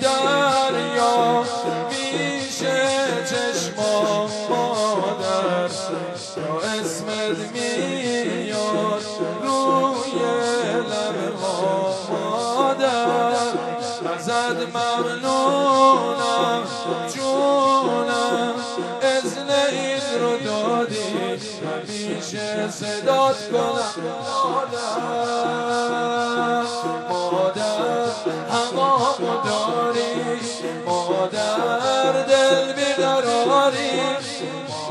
دریا میشه چشما مادر. یا اسمت میاد روی لبها مادر. ازد ممنونم جونم ازن این رو دادی. همیشه صدات کنم. مادر داری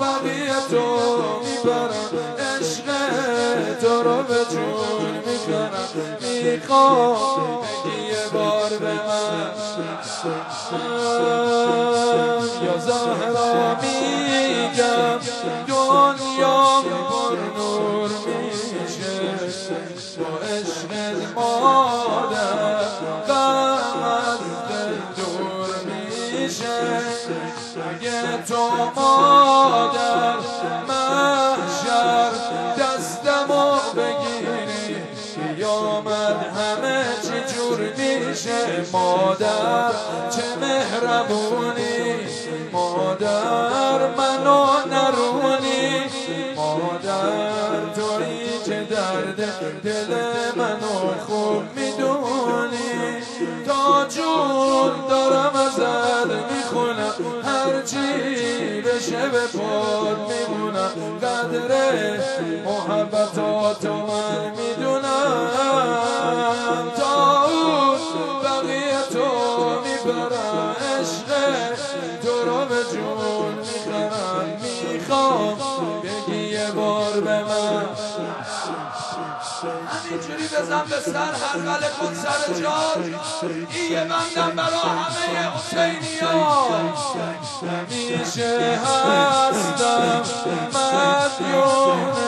بقیه تو می‌برم عشق تو رو به جون می‌کنم می‌خوام بگی یه بار به من یا ظاهرا میگم دنیا پر نور میشه اگه تو مادر محشر دستمو بگیری قیامت همه چی جور میشه مادر چه مهربونی مادر منو نرونی مادر تویی که درد دل منو خوب می‌دونی تا جون دارم ازت هرچی بشه به پاد میمونم. قدر محبتاتو من می‌دونم. همینجوری بزن به سر قلب کن سر جاد این بندم برا همه حسینی ها همیشه هستم مدیون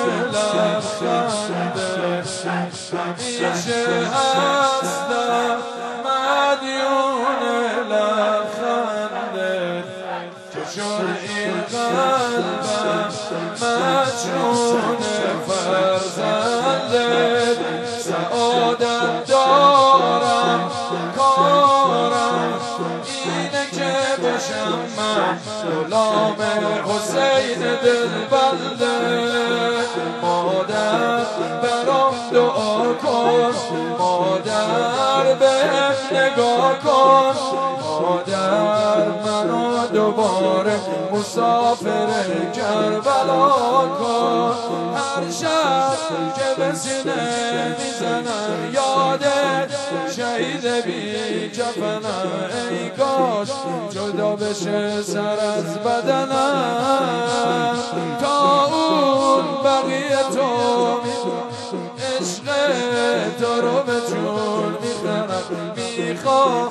بشم من غلام حسین دل بلده مادر برام دعا کن مادر به نگاه کن مادر منو دوباره مسافر کربلا کن هر شب که به سینه می‌زنم شهید بی کفنم ای کاش جدا بشه سر از بدنم. تا اون بقیه تو عشق تو رو به جون می‌خوام